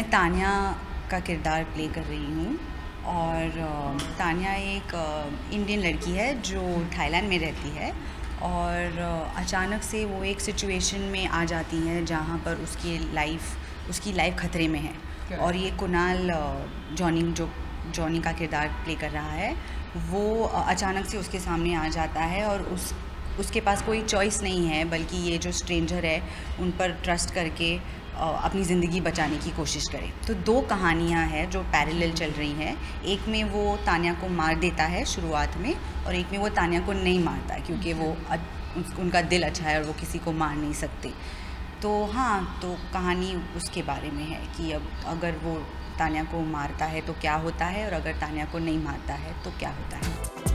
तानिया का किरदार प्ले कर रही हूँ और तानिया एक इंडियन लड़की है जो थाईलैंड में रहती है और अचानक से वो एक सिचुएशन में आ जाती है जहाँ पर उसकी लाइफ उसकी लाइफ खतरे में है और ये कुणाल जॉनी जो जॉनी का किरदार प्ले कर रहा है वो अचानक से उसके सामने आ जाता है और उस उसके पास कोई चॉइस नहीं है, बल्कि ये जो स्ट्रेंजर है, उन पर ट्रस्ट करके अपनी ज़िंदगी बचाने की कोशिश करे। तो दो कहानियाँ हैं जो पैरेलल चल रही हैं। एक में वो तानिया को मार देता है शुरुआत में, और एक में वो तानिया को नहीं मारता, क्योंकि वो उनका दिल अच्छा है और वो किसी को मार नहीं सकते। तो हाँ तो कहानी उसके बारे में है कि अब अगर वो तानिया को मारता है तो क्या होता है, और अगर तानिया को नहीं मारता है तो क्या होता है।